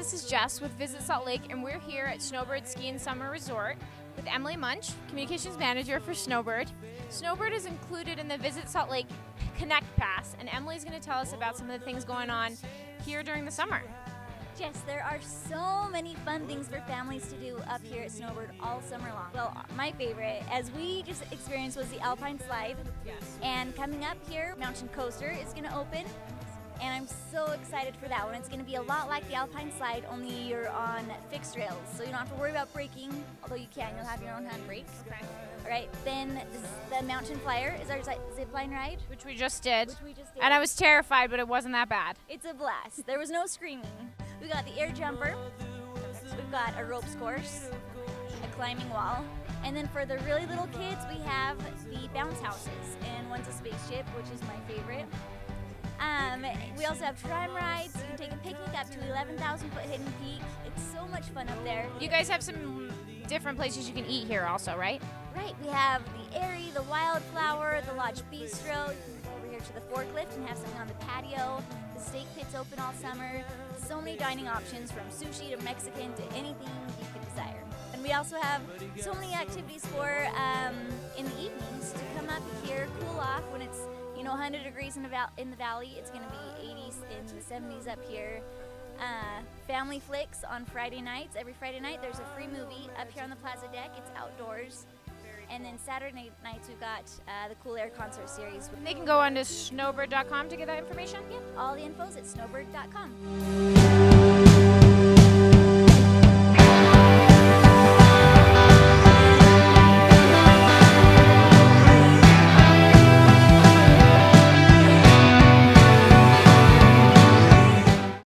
Jess with Visit Salt Lake, and we're here at Snowbird Ski and Summer Resort with Emily Moench, Communications Manager for Snowbird. Snowbird is included in the Visit Salt Lake Connect Pass, and Emily's going to tell us about some of the things going on here during the summer. Yes, there are so many fun things for families to do up here at Snowbird all summer long. Well, my favorite, as we just experienced, was the Alpine Slide. Yes. And coming up here, Mountain Coaster is going to open. And I'm so excited for that one. It's going to be a lot like the Alpine Slide, only you're on fixed rails. So you don't have to worry about braking, although you can. You'll have your own handbrake. Okay. All right, then the, Mountain Flyer is our zi- zip line ride, Which we just did. which we just did. And I was terrified, but it wasn't that bad. It's a blast. There was no screaming. We got the air jumper. We've got a ropes course, a climbing wall, and then for the really little kids, we have the bounce houses, and one's a spaceship, which is my favorite. Um, we also have tram rides. You can take a picnic up to 11,000 foot hidden peak. It's so much fun up there. You guys have some different places you can eat here, also, right? Right, we have the Aerie, the Wildflower, the Lodge Bistro. You can go over here to the forklift and have something on the patio. The steak pit's open all summer. So many dining options from sushi to Mexican to anything you could desire. And we also have so many activities for um, in the evenings to come up here, know 100 degrees in the, val- in the valley. It's going to be 80s in the 70s up here. Uh, family flicks on Friday nights. Every Friday night, there's a free movie up here on the plaza deck. It's outdoors. And then Saturday nights, we've got uh, the Cool Air Concert Series. And they can go on to snowbird.com to get that information. Yep, all the info's at snowbird.com.